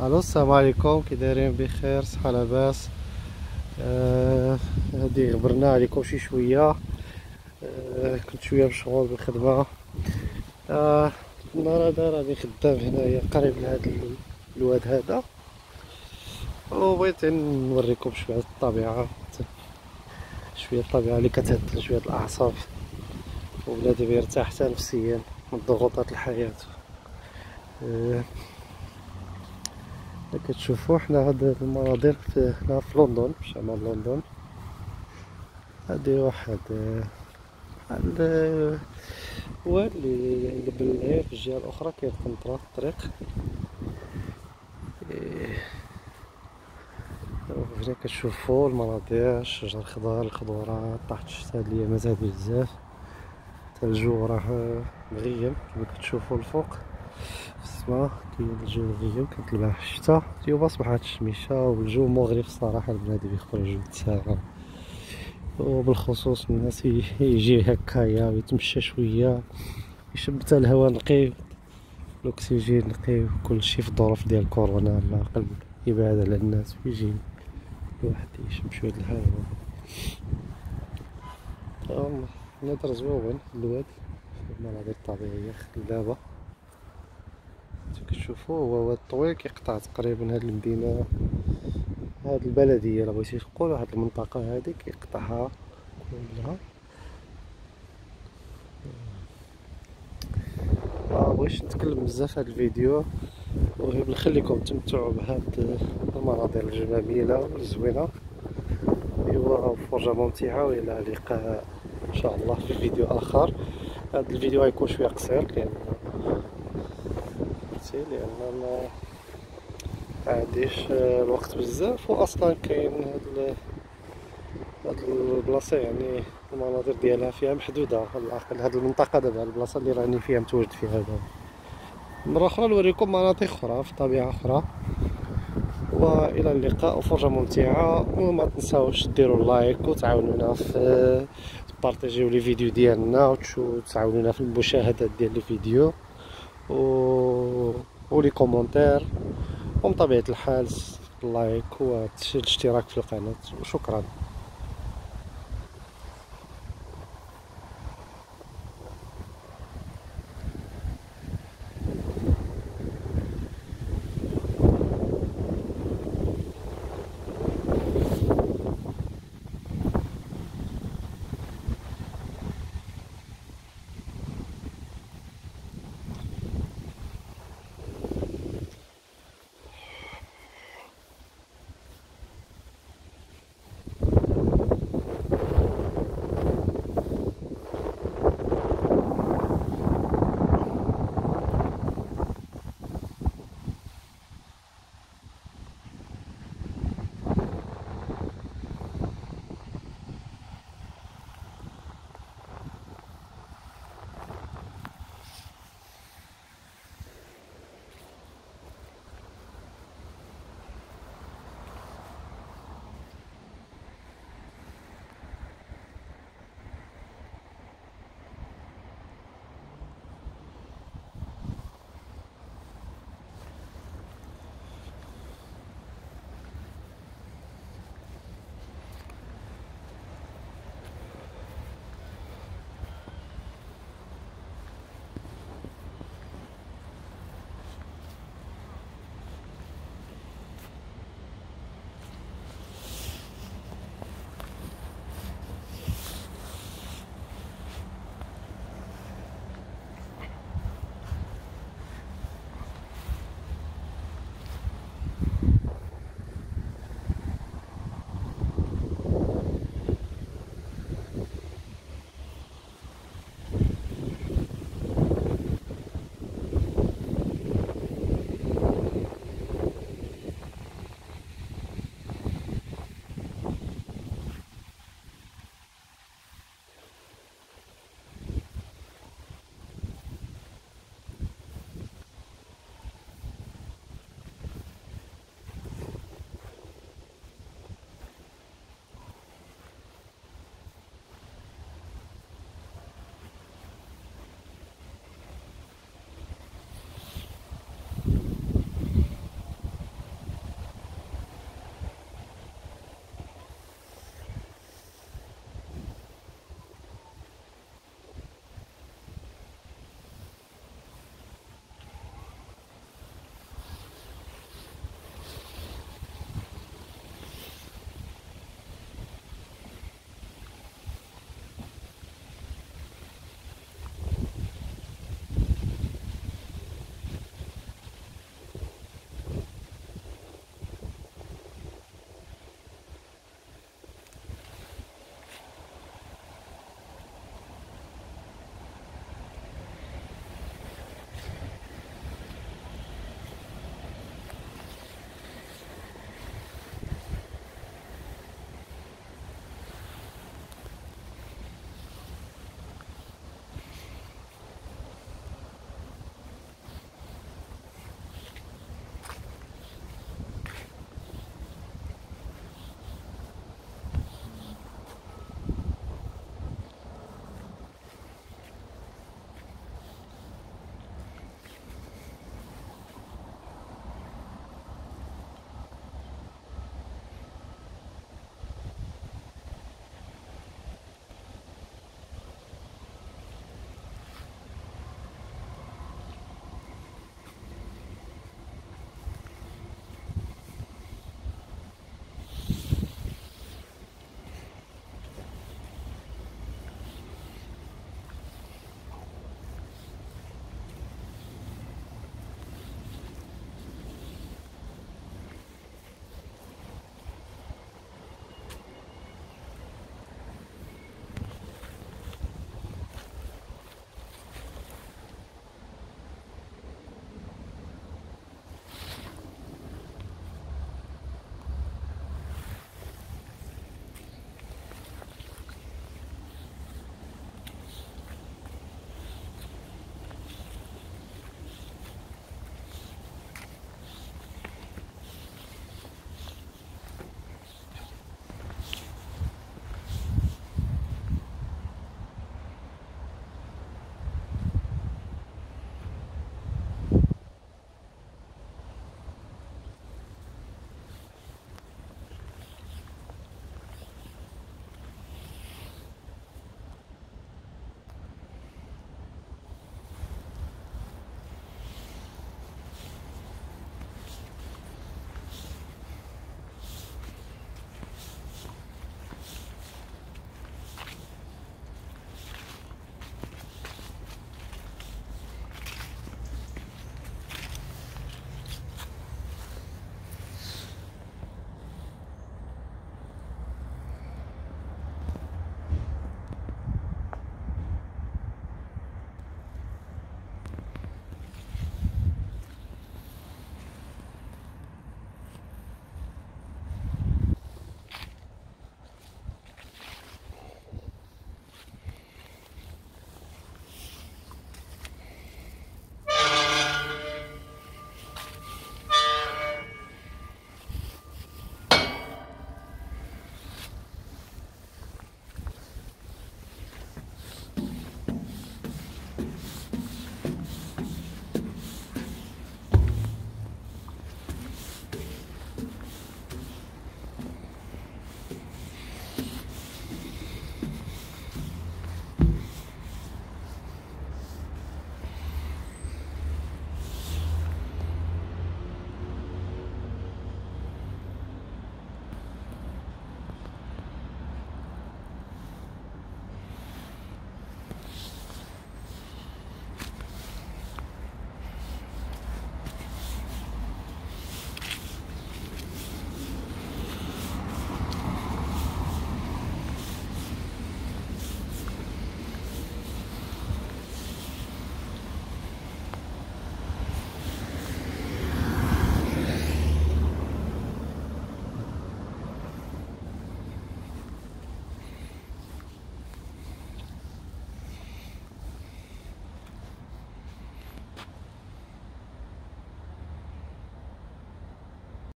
ألو السلام عليكم كي دايرين بخير صحة لاباس. آه هادي غبرنا عليكم شي شوية. آه كنت شوية مشغول بالخدمة. آه هذا راني خدام هنايا قريب لهاد الواد هذا. وبغيت نوريكم شوية الطبيعه شوية الطبيعة اللي كتهدل شوية الأعصاب. وبنادم يرتاح حتى نفسيا من ضغوطات الحياة. آه كتشوفوا حنا هاد المناظر في هنا في لندن في شمال لندن. هادي واحد واحد واد اللي بالليل في الجهة الأخرى كاين قنطره الطريق إيه. هنا كتشوفوا المناظر الشجر الخضار الخضورات طاحت الشتا اللي مازال بزاف. حتى الجو راه مغيم كما كتشوفوا الفوق. في السماء كاين الجو مغيم كنطلع الشتا اليوم اصبحت الشميشه والجو مغري الصراحه البنادم يخرج يتسارع وبالخصوص الناس يجي هكايا ويتمشى شوية يشم الهواء نقي الأكسجين نقي وكلشي في الظروف ديال كورونا على الأقل يبعد على الناس ويجي الواحد يشم شوية الهواء. نظر زوين الواد. المناظر الطبيعيه خلابه كتشوفوا هو واد طويل كيقطع تقريبا هاد المدينة هاد البلدية الا بغيتي تقول هاد المنطقة هادي كيقطعها كلها. ما بغيتش نتكلم بزاف هاد الفيديو وغير نخليكم تمتعوا بهاد المناظر الجميله والزوينه ايوا فرجة ممتعة وإلى اللقاء إن شاء الله في فيديو آخر. هذا الفيديو غيكون شوية قصير لأن لأن ما عنديش الوقت بزاف واصلا كاين هاد هاد البلاصة يعني المناظر ديالها فيها محدودة على الأقل. هاد المنطقة دابا البلاصة اللي راني فيها متواجد فيها دابا مرة أخرى نوريكم مناطق أخرى في طبيعة أخرى. وإلى اللقاء وفرجة ممتعة. وما تنساوش ديروا like وتعاونونا في تبارطاجيو les vidéos ديالنا وتعاونونا في المشاهدات ديال الفيديو و و les commentaires. ومن طبيعه الحال like والاشتراك في القناة. وشكرا